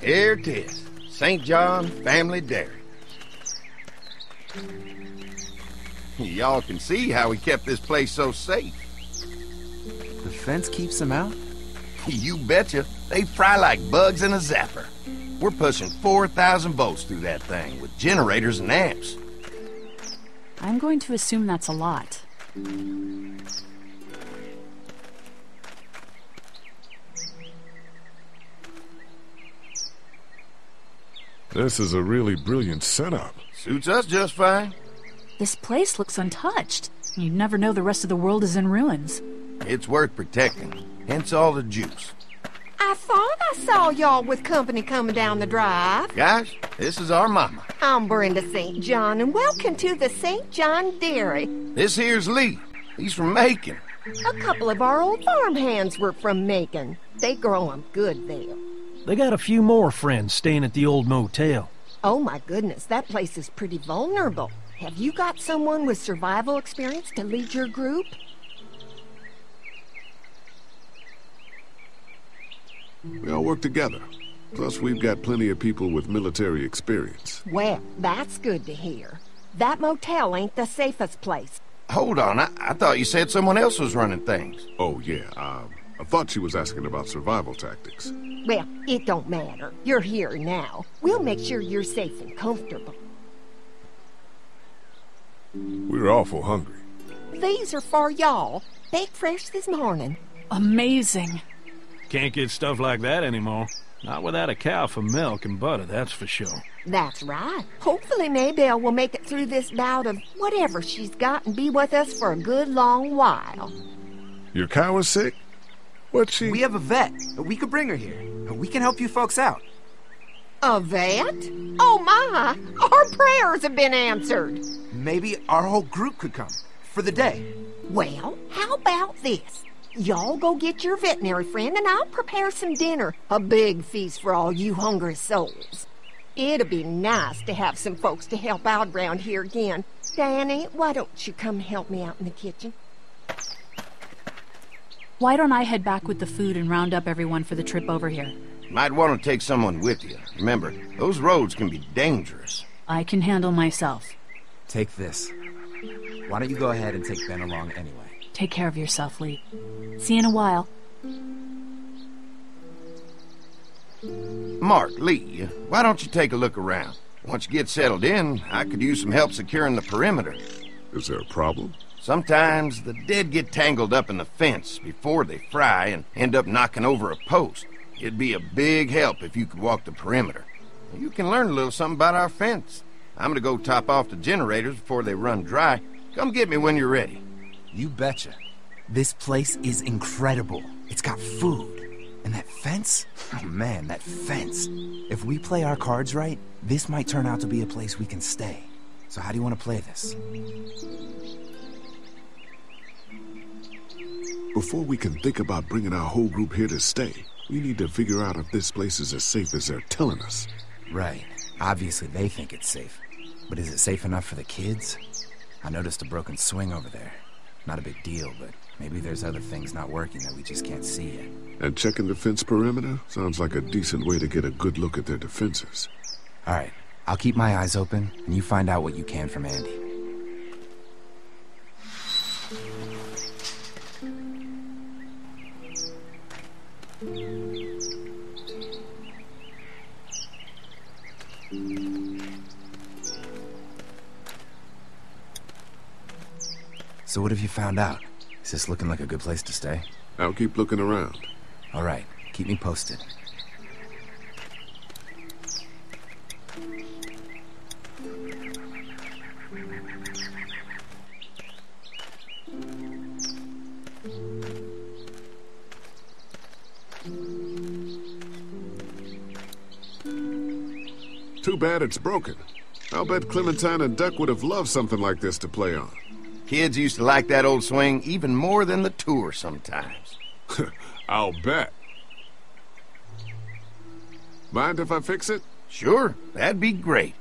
Here it is, St. John Family Dairy. Y'all can see how we kept this place so safe. The fence keeps them out? you betcha. They fry like bugs in a zapper. We're pushing 4,000 volts through that thing with generators and amps. I'm going to assume that's a lot. This is a really brilliant setup. Suits us just fine. This place looks untouched. You'd never know the rest of the world is in ruins. It's worth protecting, hence all the juice. I thought I saw y'all with company coming down the drive. Guys, this is our mama. I'm Brenda St. John, and welcome to the St. John Dairy. This here's Lee. He's from Macon. A couple of our old farm hands were from Macon. They grow 'em good there. They got a few more friends staying at the old motel. Oh my goodness, that place is pretty vulnerable. Have you got someone with survival experience to lead your group? We all work together. Plus, we've got plenty of people with military experience. Well, that's good to hear. That motel ain't the safest place. Hold on, I, I thought you said someone else was running things. Oh, yeah, um, I thought she was asking about survival tactics. Well, it don't matter. You're here now. We'll make sure you're safe and comfortable. We're awful hungry. These are for y'all. Baked fresh this morning. Amazing. Can't get stuff like that anymore. Not without a cow for milk and butter, that's for sure. That's right. Hopefully Maybelle will make it through this bout of whatever she's got and be with us for a good long while. Your cow is sick? What's she? We have a vet. We could bring her here. We can help you folks out. A vet? Oh my! Our prayers have been answered. Maybe our whole group could come. For the day. Well, how about this? Y'all go get your veterinary friend and I'll prepare some dinner. A big feast for all you hungry souls. It'd be nice to have some folks to help out around here again. Danny, why don't you come help me out in the kitchen? Why don't I head back with the food and round up everyone for the trip over here? Might want to take someone with you. Remember, those roads can be dangerous. I can handle myself. Take this. Why don't you go ahead and take Ben along anyway? Take care of yourself, Lee. See you in a while. Mark, Lee, why don't you take a look around? Once you get settled in, I could use some help securing the perimeter. Is there a problem? Sometimes the dead get tangled up in the fence before they fry and end up knocking over a post. It'd be a big help if you could walk the perimeter. You can learn a little something about our fence. I'm gonna go top off the generators before they run dry. Come get me when you're ready. You betcha. This place is incredible. It's got food. And that fence? Oh man, that fence. If we play our cards right, this might turn out to be a place we can stay. So how do you want to play this? Before we can think about bringing our whole group here to stay, we need to figure out if this place is as safe as they're telling us. Right. Obviously they think it's safe. But is it safe enough for the kids? I noticed a broken swing over there. Not a big deal, but maybe there's other things not working that we just can't see yet. And checking the fence perimeter sounds like a decent way to get a good look at their defenses. All right. I'll keep my eyes open, and you find out what you can from Andy. So what have you found out? Is this looking like a good place to stay? I'll keep looking around. All right. Keep me posted. Too bad it's broken. I'll bet Clementine and Duck would have loved something like this to play on. Kids used to like that old swing even more than the tour sometimes. I'll bet. Mind if I fix it? Sure, that'd be great.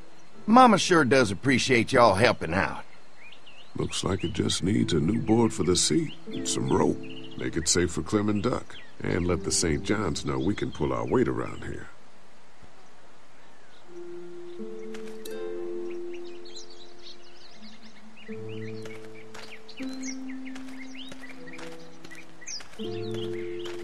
Mama sure does appreciate y'all helping out. Looks like it just needs a new board for the seat, some rope. Make it safe for Clem and Duck, and let the St. John's know we can pull our weight around here. Mmm,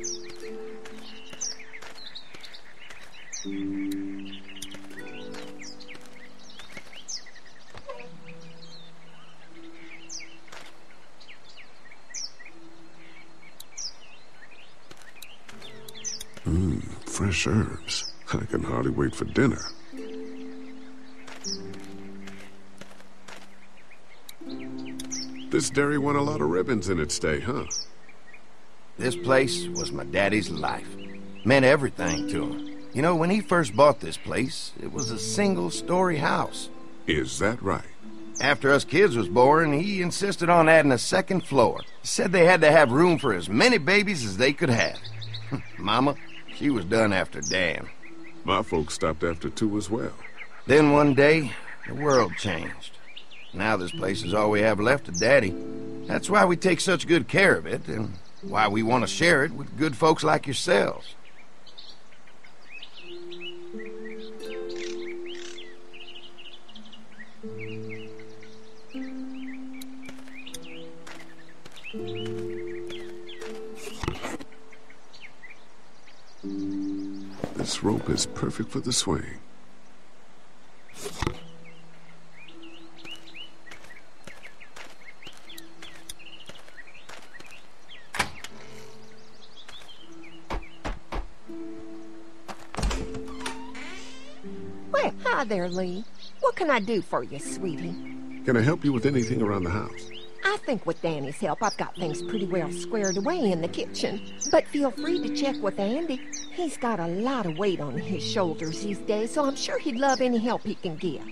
fresh herbs. I can hardly wait for dinner. This dairy won a lot of ribbons in its day, huh? This place was my daddy's life. Meant everything to him. You know, when he first bought this place, it was a single-story house. Is that right? After us kids was born, he insisted on adding a second floor. Said they had to have room for as many babies as they could have. Mama, she was done after Dan. My folks stopped after two as well. Then one day, the world changed. Now this place is all we have left of Daddy. That's why we take such good care of it, and why we want to share it with good folks like yourselves. This rope is perfect for the swing. There, Lee. What can I do for you, sweetie? Can I help you with anything around the house? I think with Danny's help, I've got things pretty well squared away in the kitchen. But feel free to check with Andy. He's got a lot of weight on his shoulders these days, so I'm sure he'd love any help he can get.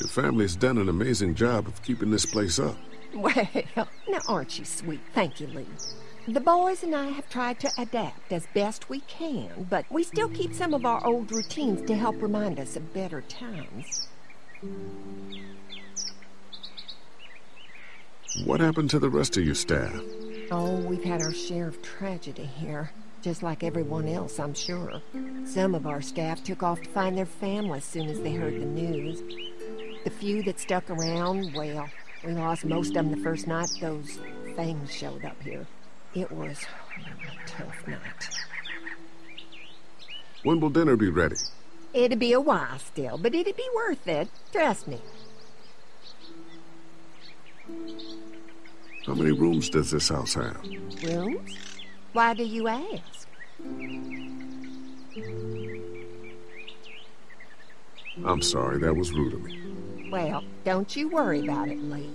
Your family's done an amazing job of keeping this place up. Well, now aren't you sweet? Thank you, Lee. The boys and I have tried to adapt as best we can, but we still keep some of our old routines to help remind us of better times. What happened to the rest of your staff? Oh, we've had our share of tragedy here, just like everyone else, I'm sure. Some of our staff took off to find their families as soon as they heard the news. The few that stuck around, well, we lost most of them the first night those things showed up here. It was a tough night. When will dinner be ready? It'd be a while still, but it'd be worth it. Trust me. How many rooms does this house have? Rooms? Why do you ask? I'm sorry, that was rude of me. Well, don't you worry about it, Lee.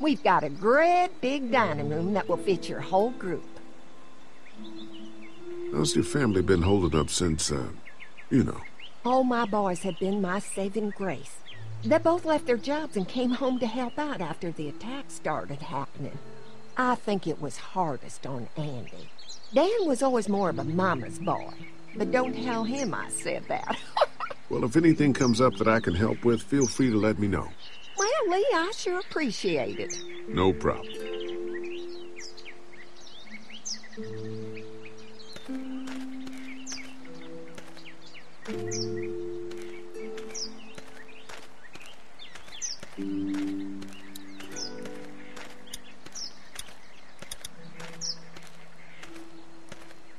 We've got a great big dining room that will fit your whole group. How's your family been holding up since, uh, you know? All my boys have been my saving grace. They both left their jobs and came home to help out after the attack started happening. I think it was hardest on Andy. Dan was always more of a mama's boy, but don't tell him I said that. Well, if anything comes up that I can help with, feel free to let me know. Well, Lee, I sure appreciate it. No problem.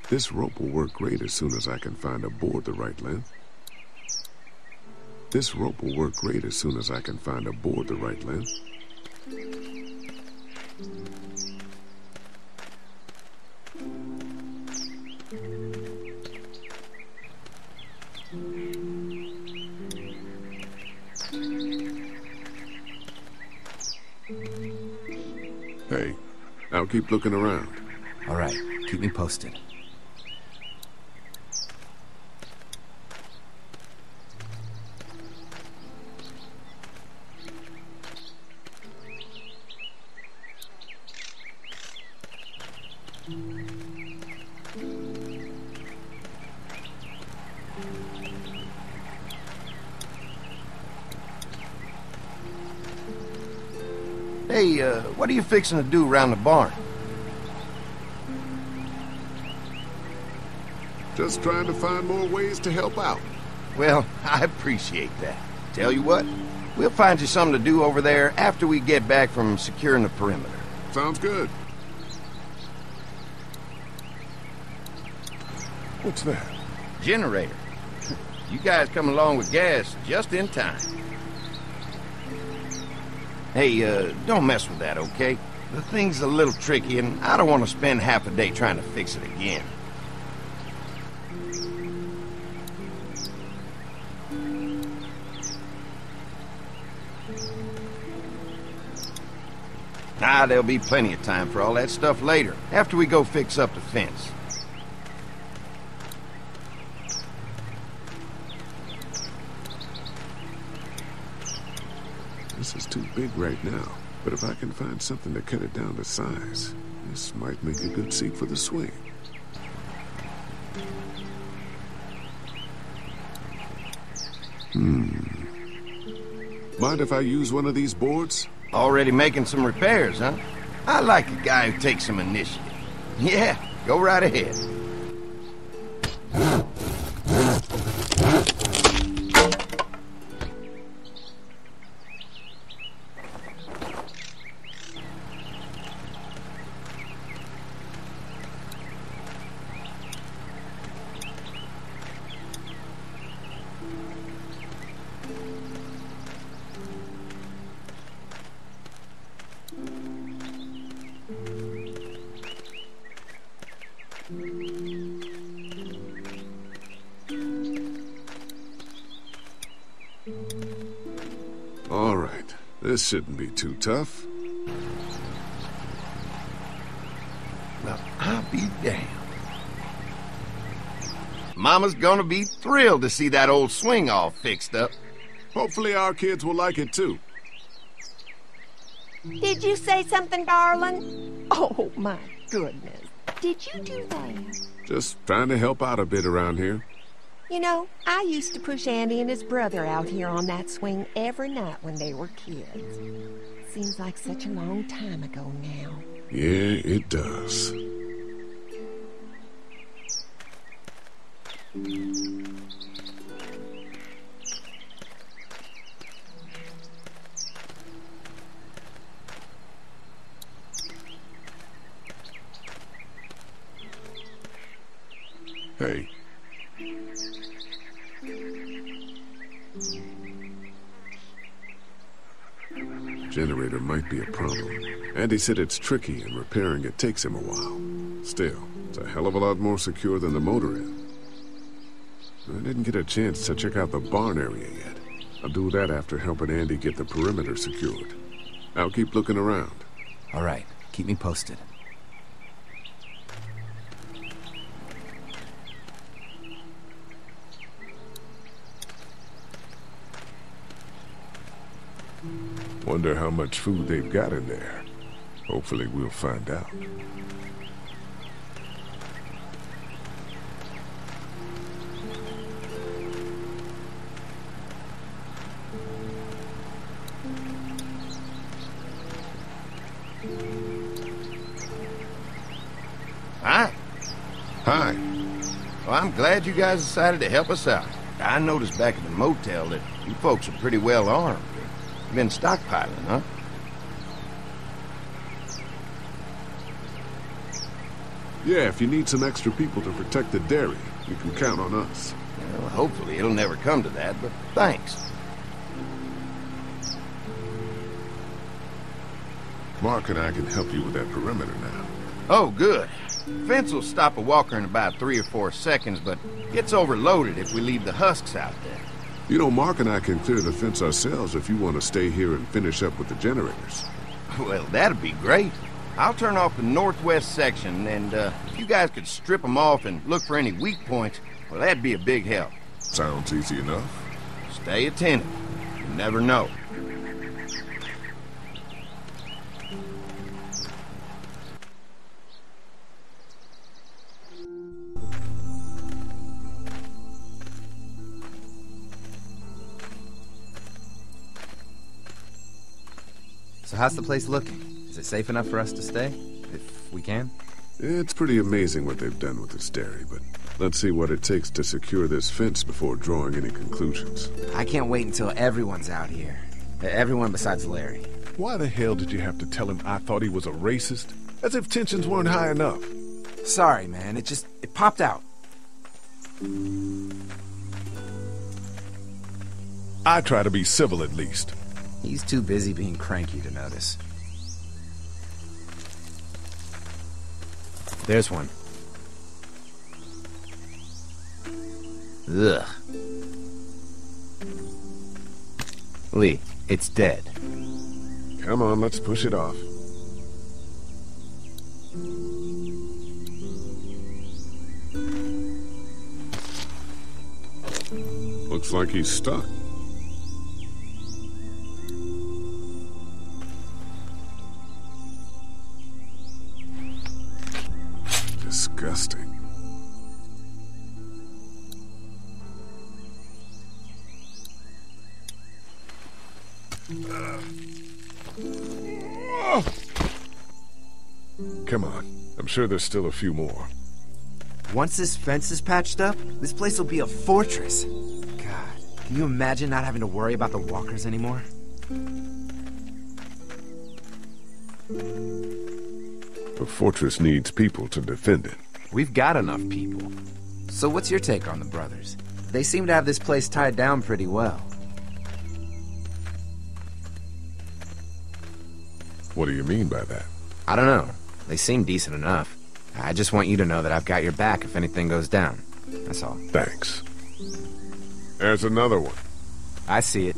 This rope will work great as soon as I can find a board the right length. This rope will work great as soon as I can find a board the right length. Hey, I'll keep looking around. All right, keep me posted. You fixing to do around the barn? Just trying to find more ways to help out. Well, I appreciate that. Tell you what, we'll find you something to do over there after we get back from securing the perimeter. Sounds good. What's that? Generator. You guys come along with gas just in time. Hey, uh, don't mess with that, okay? The thing's a little tricky, and I don't want to spend half a day trying to fix it again. Ah, there'll be plenty of time for all that stuff later, after we go fix up the fence. This is too big right now, but if I can find something to cut it down to size, this might make a good seat for the swing. Hmm. Mind if I use one of these boards? Already making some repairs, huh? I like a guy who takes some initiative. Yeah, go right ahead. Shouldn't be too tough. Well, I'll be damned. Mama's gonna be thrilled to see that old swing all fixed up. Hopefully our kids will like it too. Did you say something, darling? Oh, my goodness. Did you do that? Just trying to help out a bit around here. You know, I used to push Andy and his brother out here on that swing every night when they were kids. Seems like such a long time ago now. Yeah, it does. Hey. Andy said it's tricky and repairing it takes him a while. Still, it's a hell of a lot more secure than the motor inn. I didn't get a chance to check out the barn area yet. I'll do that after helping Andy get the perimeter secured. I'll keep looking around. All right, keep me posted. Wonder how much food they've got in there. Hopefully we'll find out. Hi. Hi. Well, I'm glad you guys decided to help us out. I noticed back at the motel that you folks are pretty well armed. You've been stockpiling, huh? Yeah, if you need some extra people to protect the dairy, you can count on us. Well, hopefully it'll never come to that, but thanks. Mark and I can help you with that perimeter now. Oh, good. Fence will stop a walker in about three or four seconds, but gets overloaded if we leave the husks out there. You know, Mark and I can clear the fence ourselves if you want to stay here and finish up with the generators. Well, that'd be great. I'll turn off the northwest section, and uh, if you guys could strip them off and look for any weak points, well, that'd be a big help. Sounds easy enough. Stay attentive. You never know. So how's the place looking? Is it safe enough for us to stay? If we can? It's pretty amazing what they've done with this dairy, but let's see what it takes to secure this fence before drawing any conclusions. I can't wait until everyone's out here. Everyone besides Larry. Why the hell did you have to tell him I thought he was a racist? As if tensions weren't high enough. Sorry, man. It just, it popped out. I try to be civil at least. He's too busy being cranky to notice. There's one. Ugh. Lee, it's dead. Come on, let's push it off. Looks like he's stuck. Sure there's still a few more. Once this fence is patched up, this place will be a fortress. God, can you imagine not having to worry about the walkers anymore? A fortress needs people to defend it. We've got enough people. So what's your take on the brothers? They seem to have this place tied down pretty well. What do you mean by that? I don't know. They seem decent enough. I just want you to know that I've got your back if anything goes down. That's all. Thanks. There's another one. I see it.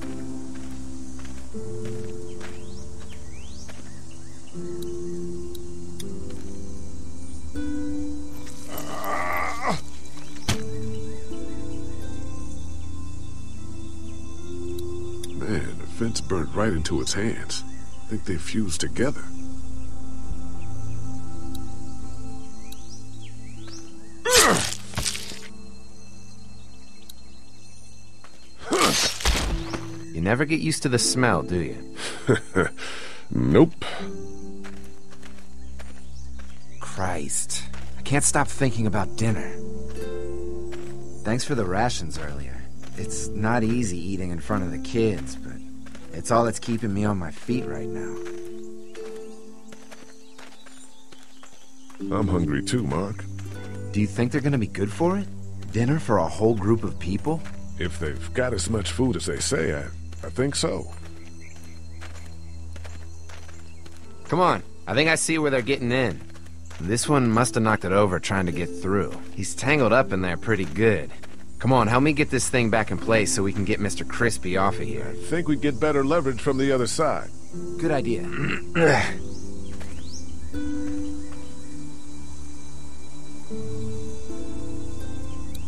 Man, the fence burned right into its hands. I think they fused together. You never get used to the smell, do you? Nope. Christ. I can't stop thinking about dinner. Thanks for the rations earlier. It's not easy eating in front of the kids, but it's all that's keeping me on my feet right now. I'm hungry too, Mark. Do you think they're gonna be good for it? Dinner for a whole group of people? If they've got as much food as they say, I, I think so. Come on. I think I see where they're getting in. This one must have knocked it over trying to get through. He's tangled up in there pretty good. Come on, help me get this thing back in place so we can get Mr. Crispy off of here. I Think we'd get better leverage from the other side. Good idea.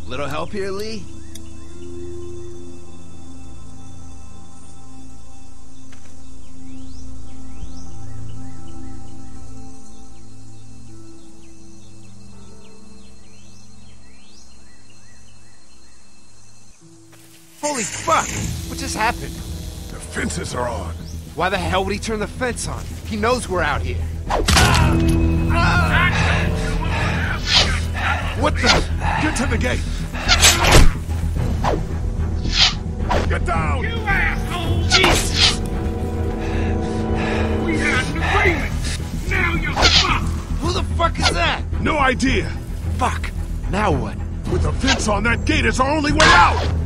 Little help here, Lee? Fuck! What just happened? The fences are on. Why the hell would he turn the fence on? He knows we're out here. What the? Get to the gate. Get down! You asshole! Jesus! We had an agreement! Now you're fucked! Who the fuck is that? No idea. Fuck. Now what? With the fence on that gate, it's our only way out.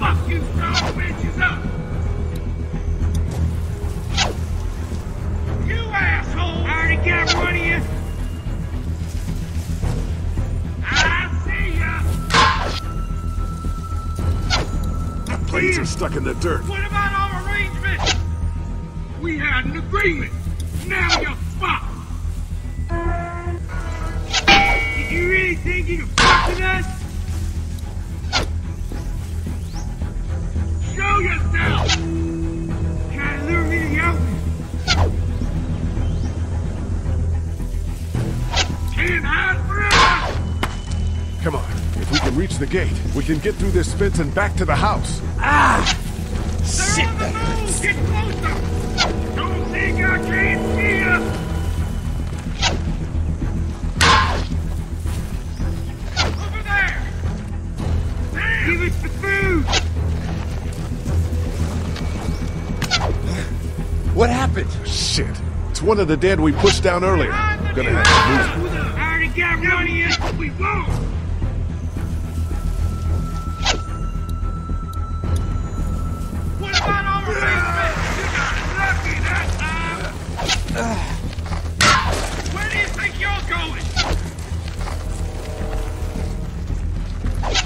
Fuck you bitches up! You asshole! I already got one of you! I see ya! The plates are stuck in the dirt. What about our arrangement? We had an agreement. Now you're fucked. Did you really think you could fuck with us? Come on, if we can reach the gate, we can get through this fence and back to the house. Ah! Shit, that hurts. Get closer! Don't think I can't see you! Give us the food! What happened? Shit. It's one of the dead we pushed down earlier. Gonna have to move. I already got one here. We won't. What about all the rest of it? You got lucky that time. Where do you think you're going?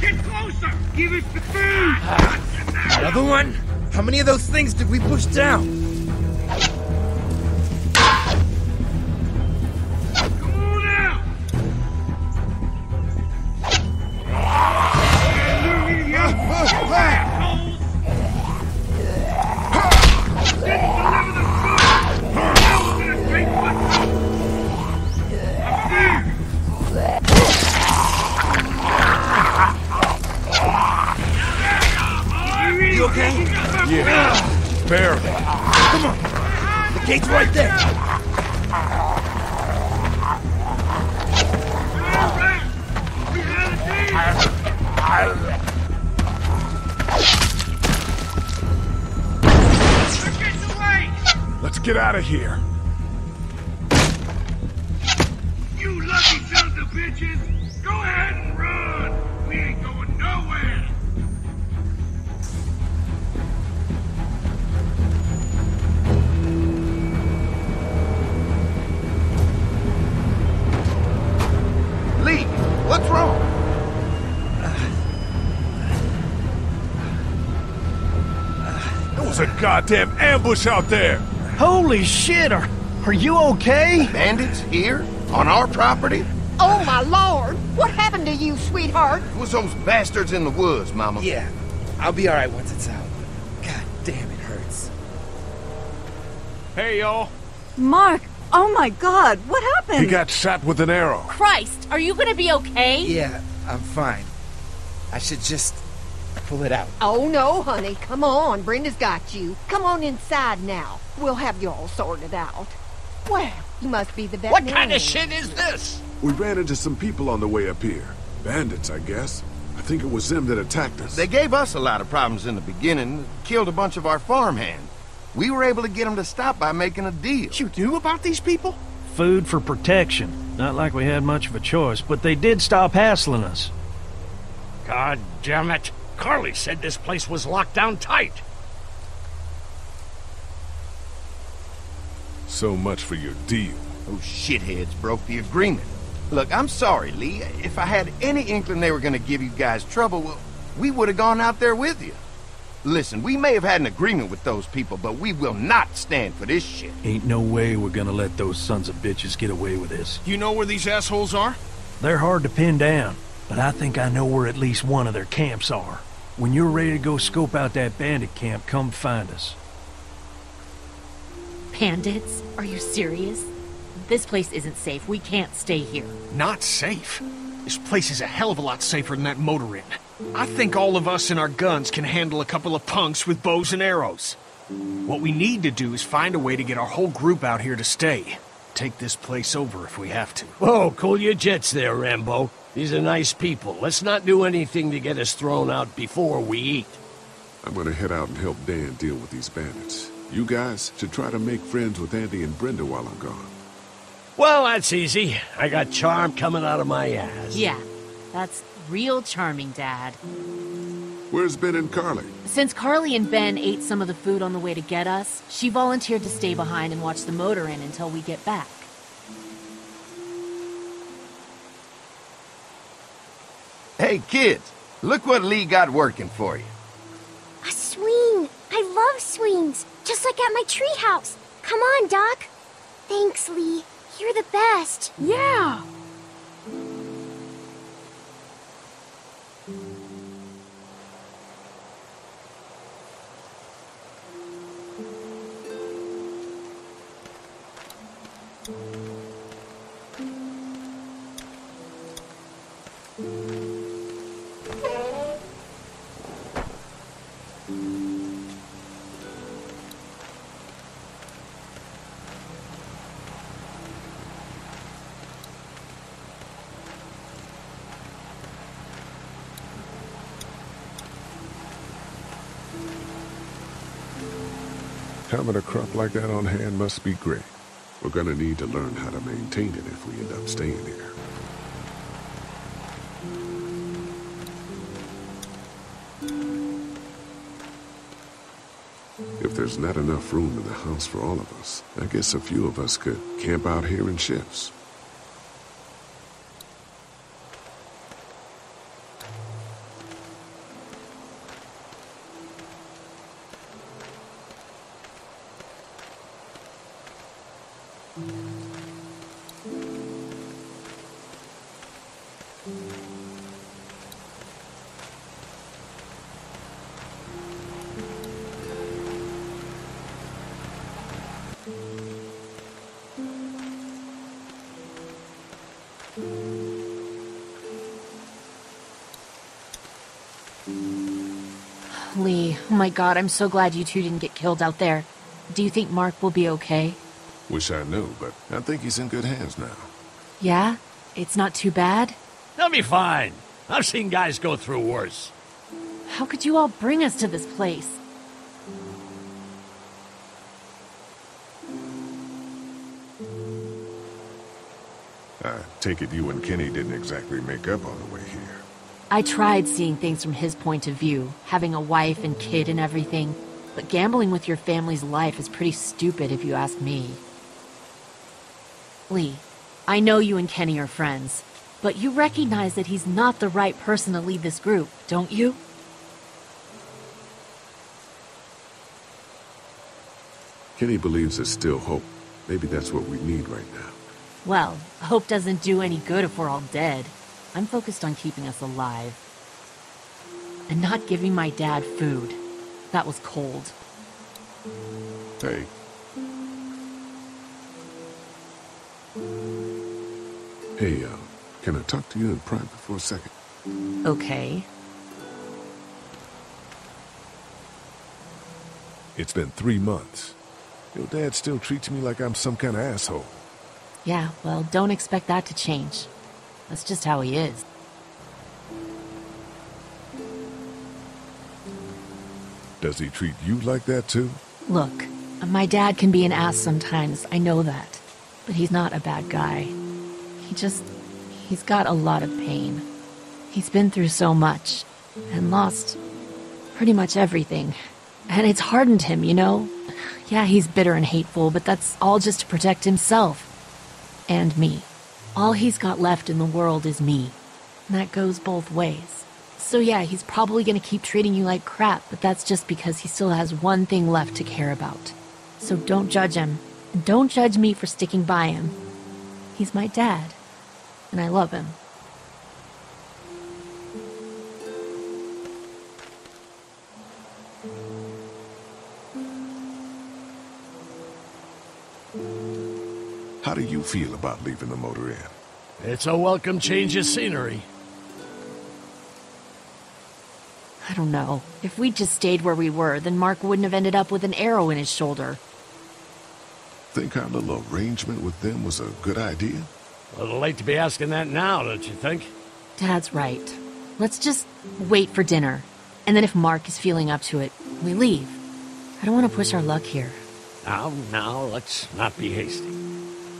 Get closer. Give us the food. Another one? How many of those things did we push down? Goddamn ambush out there. Holy shit, are, are you okay? Bandits here? On our property? Oh, my lord! What happened to you, sweetheart? It was those bastards in the woods, Mama. Yeah, I'll be alright once it's out. God damn, it hurts. Hey, y'all. Mark, oh my god, what happened? He got shot with an arrow. Christ, are you gonna be okay? Yeah, I'm fine. I should just pull it out. Oh, no, honey. Come on. Brenda's got you. Come on inside now. We'll have you all sorted out. Well, you must be the best. What kind of shit is this? We ran into some people on the way up here. Bandits, I guess. I think it was them that attacked us. They gave us a lot of problems in the beginning, killed a bunch of our farmhands. We were able to get them to stop by making a deal. What you knew about these people? Food for protection. Not like we had much of a choice, but they did stop hassling us. God damn it. Carley said this place was locked down tight. So much for your deal. Those shitheads broke the agreement. Look, I'm sorry, Lee. If I had any inkling they were gonna give you guys trouble, well, we would have gone out there with you. Listen, we may have had an agreement with those people, but we will not stand for this shit. Ain't no way we're gonna let those sons of bitches get away with this. You know where these assholes are? They're hard to pin down, but I think I know where at least one of their camps are. When you're ready to go scope out that bandit camp, come find us. Bandits? Are you serious? This place isn't safe. We can't stay here. Not safe. This place is a hell of a lot safer than that motor inn. I think all of us and our guns can handle a couple of punks with bows and arrows. What we need to do is find a way to get our whole group out here to stay. Take this place over if we have to. Whoa, cool your jets there, Rambo. These are nice people. Let's not do anything to get us thrown out before we eat. I'm gonna head out and help Dan deal with these bandits. You guys should try to make friends with Andy and Brenda while I'm gone. Well, that's easy. I got charm coming out of my ass. Yeah, that's real charming, Dad. Where's Ben and Carley? Since Carley and Ben ate some of the food on the way to get us, she volunteered to stay behind and watch the motor in until we get back. Hey, kids, look what Lee got working for you. A swing! I love swings! Just like at my treehouse! Come on, Duck! Thanks, Lee. You're the best. Yeah. Having a crop like that on hand must be great. We're gonna need to learn how to maintain it if we end up staying here. If there's not enough room in the house for all of us, I guess a few of us could camp out here in shifts. My god, I'm so glad you two didn't get killed out there. Do you think Mark will be okay? Wish I knew, but I think he's in good hands now. Yeah? It's not too bad? They'll be fine. I've seen guys go through worse. How could you all bring us to this place? I take it you and Kenny didn't exactly make up on the way here. I tried seeing things from his point of view, having a wife and kid and everything, but gambling with your family's life is pretty stupid if you ask me. Lee, I know you and Kenny are friends, but you recognize that he's not the right person to lead this group, don't you? Kenny believes there's still hope. Maybe that's what we need right now. Well, hope doesn't do any good if we're all dead. I'm focused on keeping us alive. And not giving my dad food. That was cold. Hey. Hey, uh, can I talk to you in private for a second? Okay. It's been three months. Your dad still treats me like I'm some kind of asshole. Yeah, well, don't expect that to change. That's just how he is. Does he treat you like that too? Look, my dad can be an ass sometimes, I know that. But he's not a bad guy. He just. he's got a lot of pain. He's been through so much, and lost pretty much everything. And it's hardened him, you know? Yeah, he's bitter and hateful, but that's all just to protect himself. And me. All he's got left in the world is me. And that goes both ways. So yeah, he's probably gonna keep treating you like crap, but that's just because he still has one thing left to care about. So don't judge him. And don't judge me for sticking by him. He's my dad. And I love him. Feel about leaving the motor inn? It's a welcome change of scenery. I don't know. If we'd just stayed where we were, then Mark wouldn't have ended up with an arrow in his shoulder. Think our little arrangement with them was a good idea? A little late to be asking that now, don't you think? Dad's right. Let's just wait for dinner. And then if Mark is feeling up to it, we leave. I don't want to push our luck here. Now, now, let's not be hasty.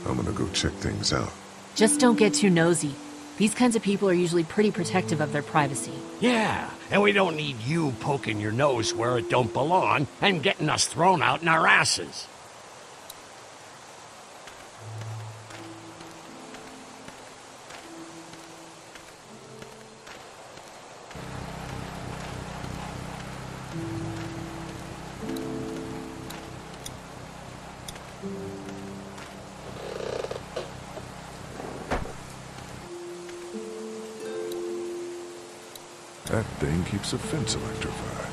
I'm gonna go check things out. Just don't get too nosy. These kinds of people are usually pretty protective of their privacy. Yeah, and we don't need you poking your nose where it don't belong and getting us thrown out in our asses. Thing keeps a fence electrified.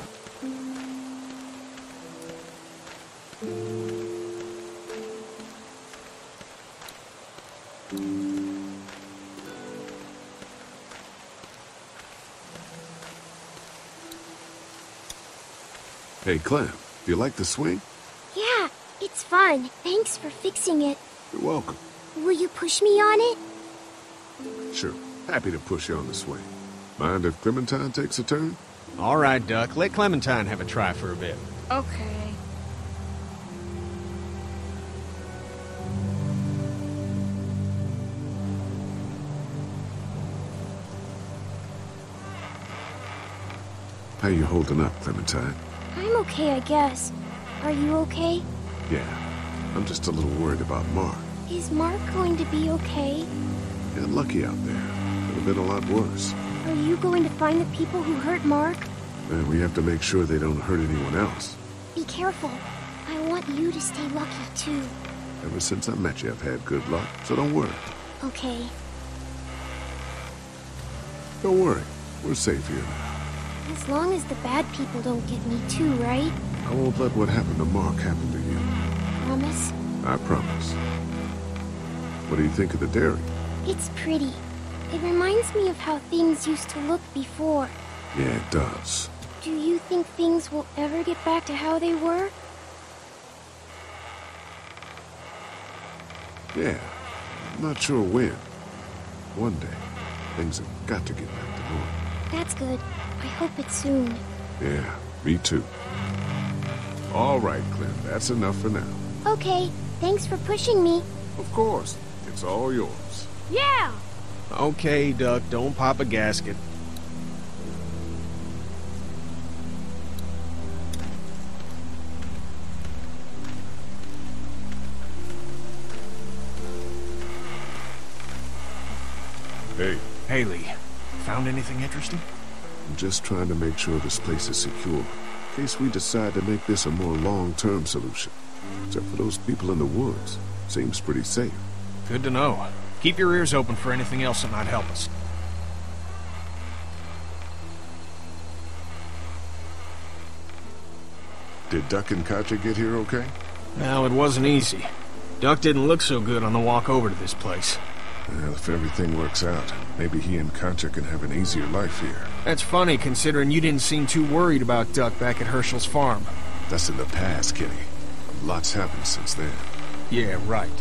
Hey, Clem, do you like the swing? Yeah, it's fun. Thanks for fixing it. You're welcome. Will you push me on it? Sure. Happy to push you on the swing. Mind if Clementine takes a turn? All right, Duck. Let Clementine have a try for a bit. Okay. How you holding up, Clementine? I'm okay, I guess. Are you okay? Yeah. I'm just a little worried about Mark. Is Mark going to be okay? Yeah, lucky out there. it could have been a lot worse. Are you going to find the people who hurt Mark? And we have to make sure they don't hurt anyone else. Be careful. I want you to stay lucky, too. Ever since I met you, I've had good luck, so don't worry. Okay. Don't worry. We're safe here. As long as the bad people don't get me too, right? I won't let what happened to Mark happen to you. Promise? I promise. What do you think of the dairy? It's pretty. It reminds me of how things used to look before. Yeah, it does. Do you think things will ever get back to how they were? Yeah. I'm not sure when. One day, things have got to get back to normal. That's good. I hope it's soon. Yeah, me too. All right, Clem, that's enough for now. Okay, thanks for pushing me. Of course. It's all yours. Yeah! Okay, Duck, don't pop a gasket. Hey. Haley, found anything interesting? I'm just trying to make sure this place is secure, in case we decide to make this a more long-term solution. Except for those people in the woods. Seems pretty safe. Good to know. Keep your ears open for anything else that might help us. Did Duck and Katjaa get here okay? Well, it wasn't easy. Duck didn't look so good on the walk over to this place. Well, if everything works out, maybe he and Katjaa can have an easier life here. That's funny, considering you didn't seem too worried about Duck back at Hershel's farm. That's in the past, Kenny. Lot's happened since then. Yeah, right.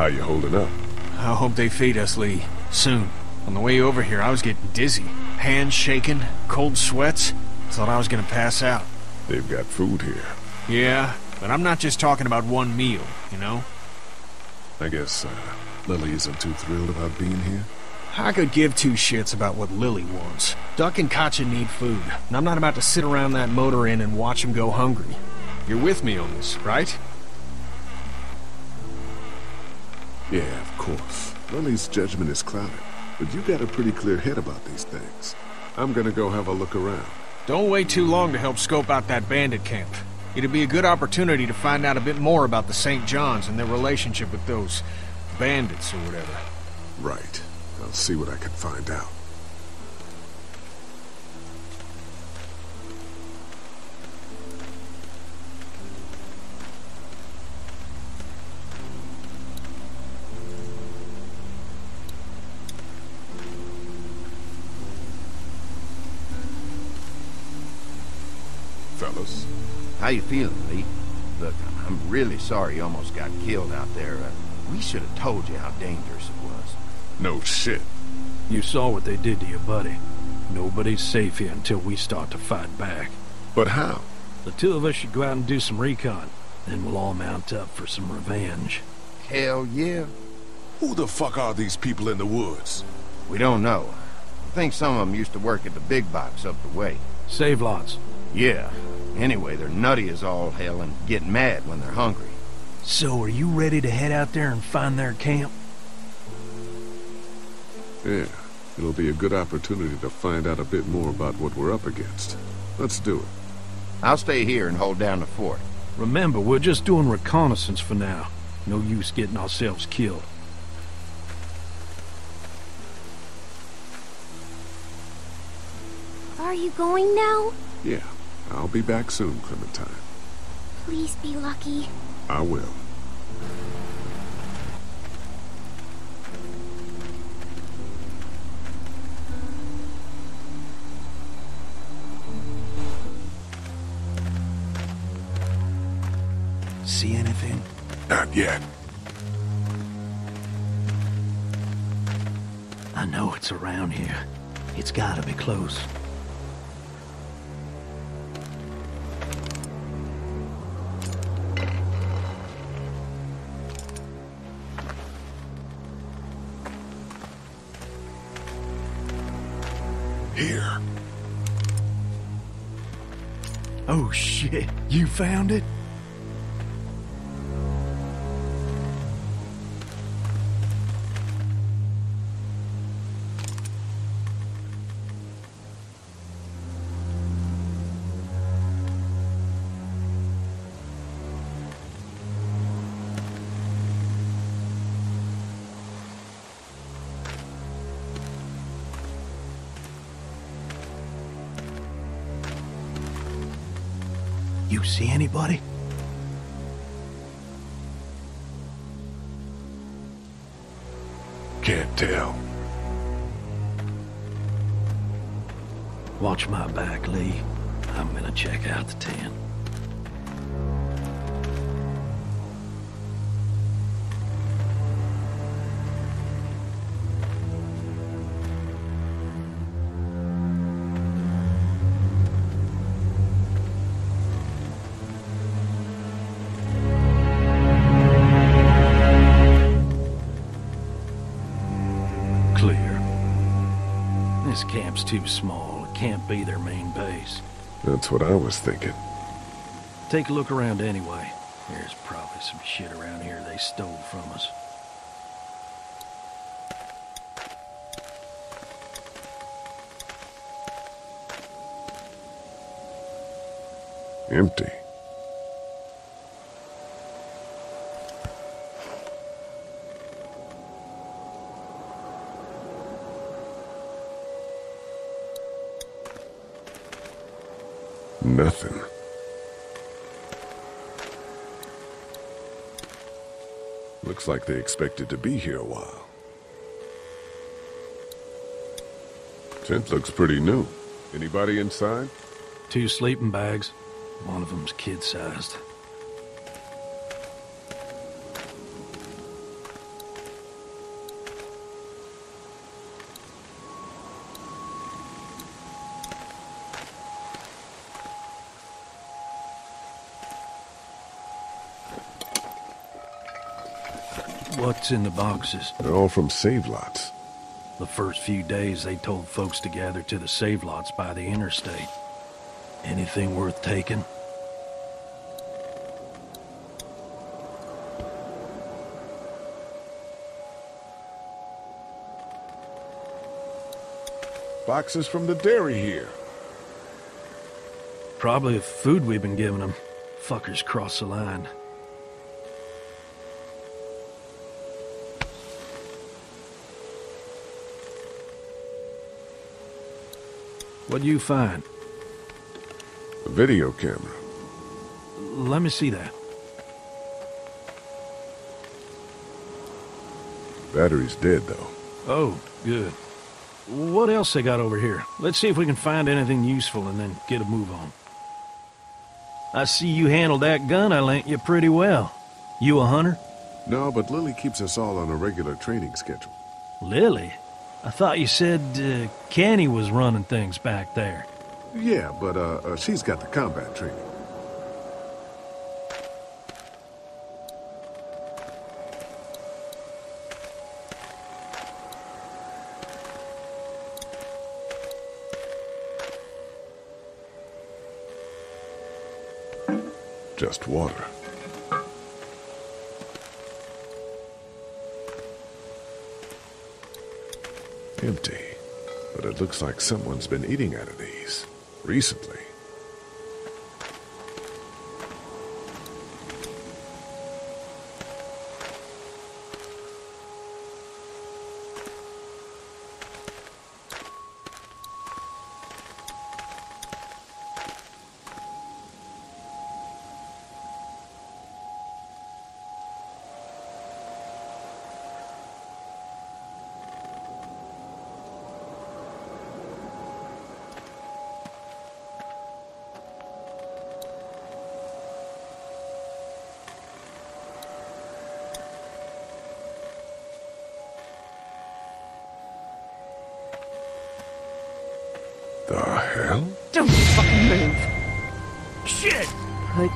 How you holding up? I hope they feed us, Lee. Soon. On the way over here, I was getting dizzy. Hands shaking, cold sweats. Thought I was gonna pass out. They've got food here. Yeah, but I'm not just talking about one meal, you know? I guess, uh, Lilly isn't too thrilled about being here? I could give two shits about what Lilly wants. Duck and Katjaa need food, and I'm not about to sit around that motor inn and watch them go hungry. You're with me on this, right? Yeah, of course. Lilly's judgment is clouded, but you got a pretty clear head about these things. I'm gonna go have a look around. Don't wait too long to help scope out that bandit camp. It'd be a good opportunity to find out a bit more about the St. John's and their relationship with those bandits or whatever. Right. I'll see what I can find out. Fellas, How you feeling, Lee? Look, I'm really sorry you almost got killed out there. Uh, we should have told you how dangerous it was. no shit. You saw what they did to your buddy. Nobody's safe here until we start to fight back. But how? The two of us should go out and do some recon. Then we'll all mount up for some revenge. Hell yeah. Who the fuck are these people in the woods? We don't know. I think some of them used to work at the big box up the way. Save lots. Yeah. Anyway, they're nutty as all hell and get mad when they're hungry. So are you ready to head out there and find their camp? Yeah, it'll be a good opportunity to find out a bit more about what we're up against. Let's do it. I'll stay here and hold down the fort. Remember, we're just doing reconnaissance for now. No use getting ourselves killed. Are you going now? Yeah, I'll be back soon, Clementine. Please be lucky. I will. See anything? Not yet. I know it's around here. It's gotta be close. Here. Oh shit, you found it? See anybody? Can't tell. Watch my back, Lee. I'm gonna check out the tent. Too small. It can't be their main base. That's what I was thinking. Take a look around anyway. There's probably some shit around here they stole from us. Empty. Nothing. Looks like they expected to be here a while. Tent looks pretty new. Anybody inside? Two sleeping bags. One of them's kid-sized. What's in the boxes? They're all from save lots. The first few days they told folks to gather to the save lots by the interstate. Anything worth taking? Boxes from the dairy here. Probably the food we've been giving them. Fuckers cross the line. What'd you find? A video camera. Let me see that. Battery's dead, though. Oh, good. What else they got over here? Let's see if we can find anything useful and then get a move on. I see you handled that gun I lent you pretty well. You a hunter? No, but Lilly keeps us all on a regular training schedule. Lilly? I thought you said uh, Kenny was running things back there. Yeah, but uh, uh, she's got the combat training. Just water. Empty. But it looks like someone's been eating out of these. Recently.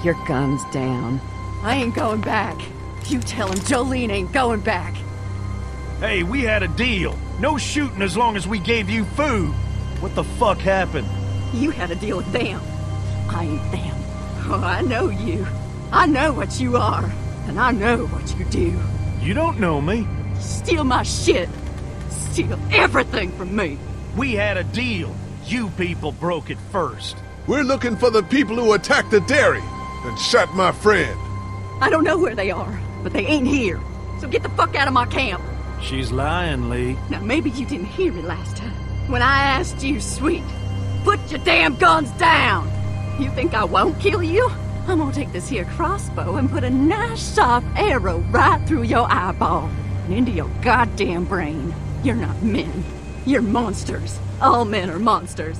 Your guns down. I ain't going back. You tell him Jolene ain't going back. Hey, we had a deal. No shooting as long as we gave you food. What the fuck happened? You had a deal with them. I ain't them. Oh, I know you. I know what you are. And I know what you do. You don't know me. Steal my shit. Steal everything from me. We had a deal. You people broke it first. We're looking for the people who attacked the dairy and shot my friend. I don't know where they are, but they ain't here. So get the fuck out of my camp. She's lying, Lee. Now, maybe you didn't hear me last time. When I asked you, sweet, put your damn guns down. You think I won't kill you? I'm gonna take this here crossbow and put a nice sharp arrow right through your eyeball and into your goddamn brain. You're not men. You're monsters. All men are monsters.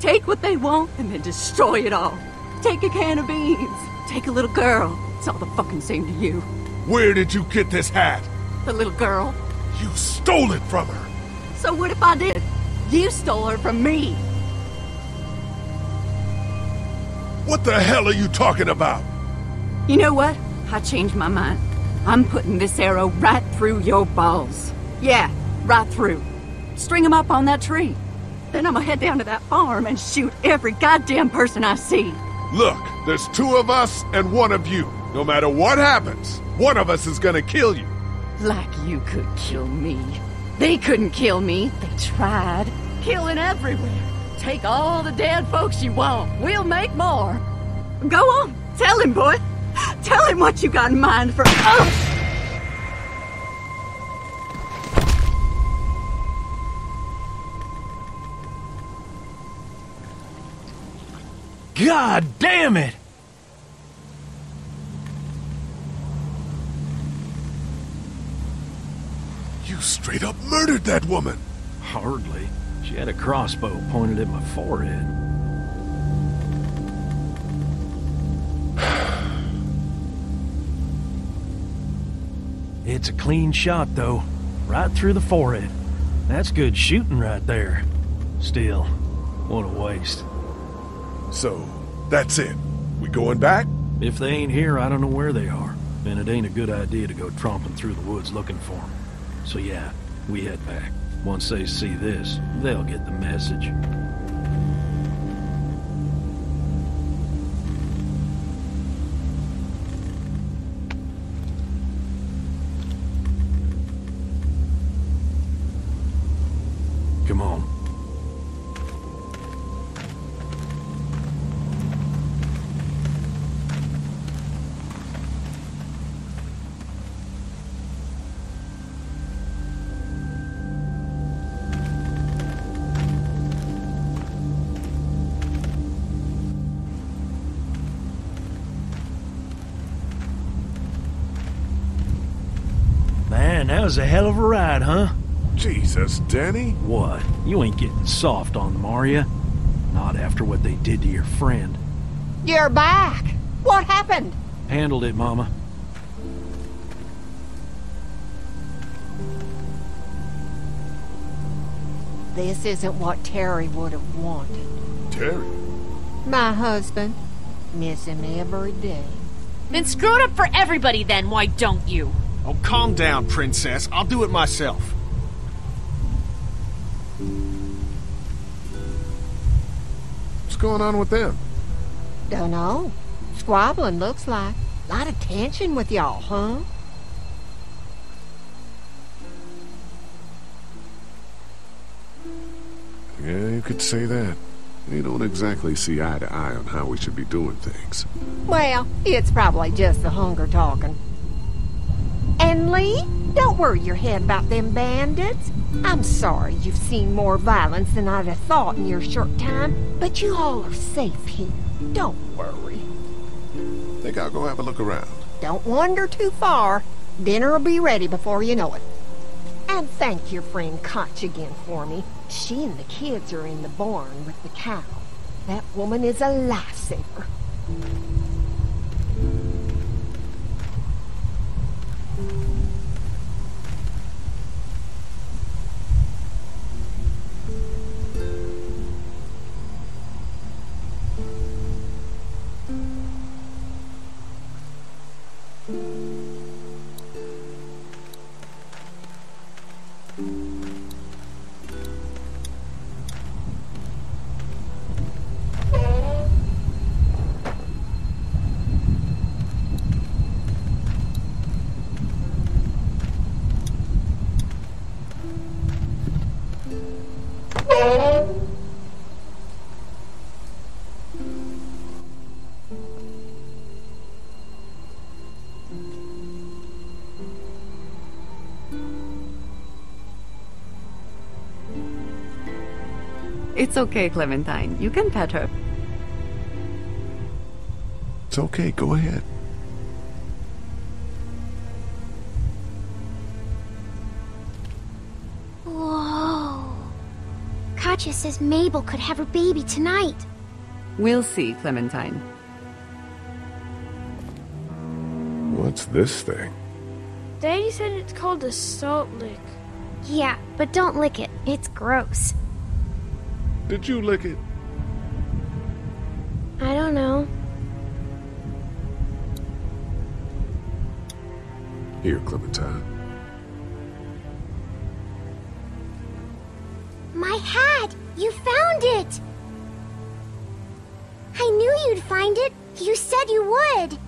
Take what they want and then destroy it all. Take a can of beans. Take a little girl. It's all the fucking same to you. Where did you get this hat? The little girl. You stole it from her. So what if I did? You stole her from me. What the hell are you talking about? You know what? I changed my mind. I'm putting this arrow right through your balls. Yeah, right through. String 'em up on that tree. Then I'm gonna head down to that farm and shoot every goddamn person I see. Look, there's two of us and one of you. No matter what happens, one of us is gonna kill you. Like you could kill me. They couldn't kill me. They tried. Killing everywhere. Take all the dead folks you want. We'll make more. Go on. Tell him, boy. Tell him what you got in mind for. Oh! God damn it! You straight up murdered that woman. Hardly. She had a crossbow pointed at my forehead. It's a clean shot, though. Right through the forehead. That's good shooting right there. Still, what a waste. So, that's it. We going back? If they ain't here, I don't know where they are. And it ain't a good idea to go tromping through the woods looking for them. So yeah, we head back. Once they see this, they'll get the message. Man, that was a hell of a ride, huh? Jesus, Danny. What? You ain't getting soft on them, are you? Not after what they did to your friend. You're back. What happened? Handled it, Mama. This isn't what Terry would have wanted. Terry? My husband. Miss him every day. Then screw it up for everybody then, why don't you? Oh, calm down, princess. I'll do it myself. What's going on with them? Dunno. Squabbling looks like. A lot of tension with y'all, huh? Yeah, you could say that. They don't exactly see eye to eye on how we should be doing things. Well, it's probably just the hunger talking. Lee, don't worry your head about them bandits. I'm sorry you've seen more violence than I'd have thought in your short time, but you all are safe here. Don't worry. Think I'll go have a look around. Don't wander too far. Dinner'll be ready before you know it. And thank your friend Koch again for me. She and the kids are in the barn with the cow. That woman is a lifesaver. Thank you. It's okay, Clementine. You can pet her. It's okay, go ahead. Whoa. Katjaa says Mabel could have her baby tonight. We'll see, Clementine. What's this thing? Daddy said it's called a salt lick. Yeah, but don't lick it. It's gross. Did you lick it? I don't know. Here, Clementine. My hat! You found it! I knew you'd find it. You said you would.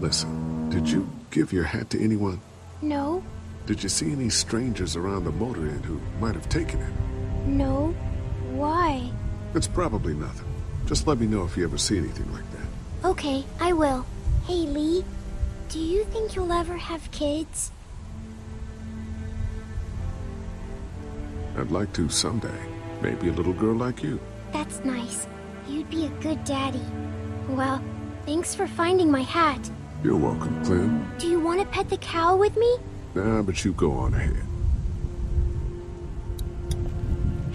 Listen, did you give your hat to anyone? No, Did you see any strangers around the motor inn who might have taken it? no. Why? It's probably nothing. Just let me know if you ever see anything like that. Okay, I will. Hey, Lee. Do you think you'll ever have kids? I'd like to someday. Maybe a little girl like you. That's nice. You'd be a good daddy. Well, thanks for finding my hat. You're welcome, Clem. Do you want to pet the cow with me? Nah, but you go on ahead.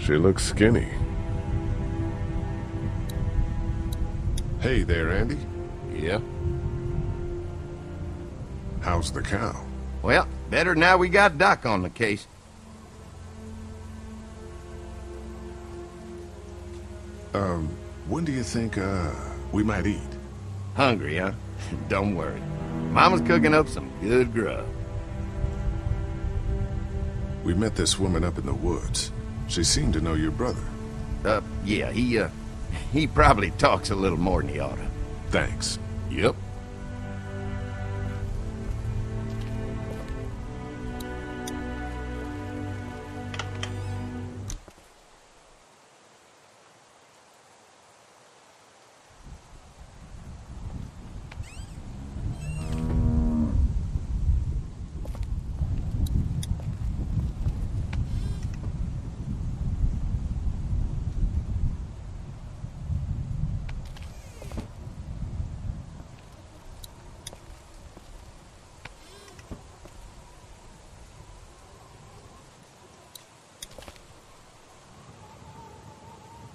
She looks skinny. Hey there, Andy. Yeah? How's the cow? Well, better now we got Doc on the case. Um, when do you think, uh, we might eat? Hungry, huh? Don't worry. Mama's cooking up some good grub. We met this woman up in the woods. She seemed to know your brother. Uh, yeah, he, uh, he probably talks a little more than he oughta. Thanks. Yep.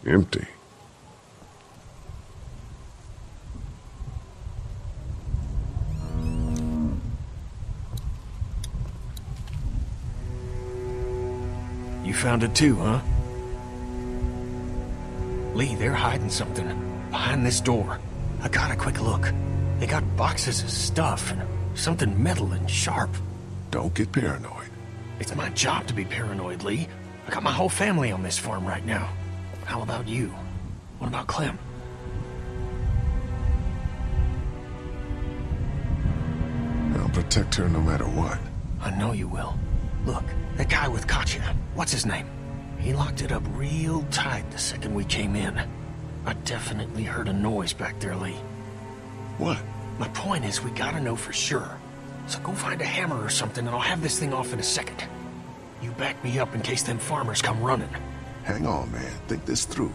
Empty. You found it too, huh? Lee, they're hiding something behind this door. I got a quick look. They got boxes of stuff and something metal and sharp. Don't get paranoid. It's my job to be paranoid, Lee. I got my whole family on this farm right now. How about you? What about Clem? I'll protect her no matter what. I know you will. Look, that guy with Katjaa, what's his name? He locked it up real tight the second we came in. I definitely heard a noise back there, Lee. What? My point is, we gotta know for sure. So go find a hammer or something, and I'll have this thing off in a second. You back me up in case them farmers come running. Hang on, man. Think this through.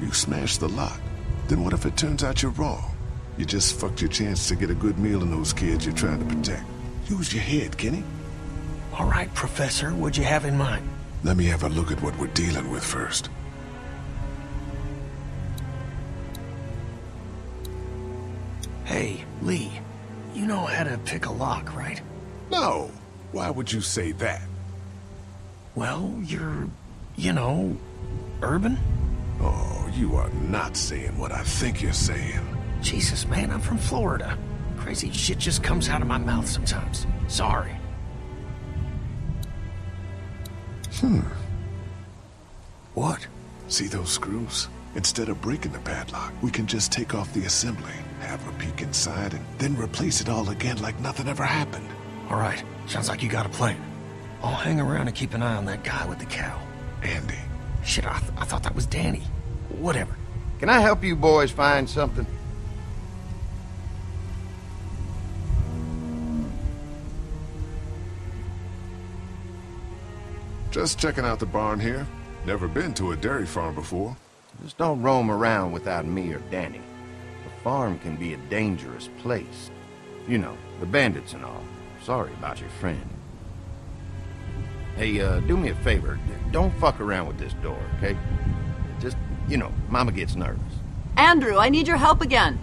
You smashed the lock. Then what if it turns out you're wrong? You just fucked your chance to get a good meal in those kids you're trying to protect. Use your head, Kenny. All right, Professor, what'd you have in mind? Let me have a look at what we're dealing with first. Hey, Lee, you know how to pick a lock, right? No. Why would you say that? Well, you're, you know, urban? Oh, you are not saying what I think you're saying. Jesus, man, I'm from Florida. Crazy shit just comes out of my mouth sometimes. Sorry. Hmm. What? See those screws? Instead of breaking the padlock, we can just take off the assembly, have a peek inside, and then replace it all again like nothing ever happened. All right, sounds like you got a plan. I'll hang around and keep an eye on that guy with the cow. Andy. Shit, I, th I thought that was Danny. Whatever. Can I help you boys find something? Just checking out the barn here. Never been to a dairy farm before. Just don't roam around without me or Danny. The farm can be a dangerous place. You know, the bandits and all. Sorry about your friend. Hey, uh, do me a favor. Don't fuck around with this door, okay? Just, you know, Mama gets nervous. Andrew, I need your help again.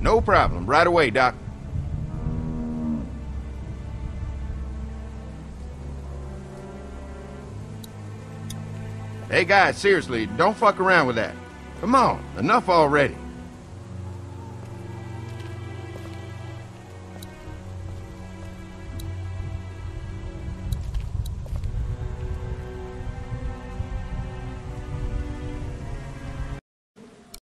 No problem. Right away, Doc. Hey, guys, seriously, don't fuck around with that. Come on, enough already.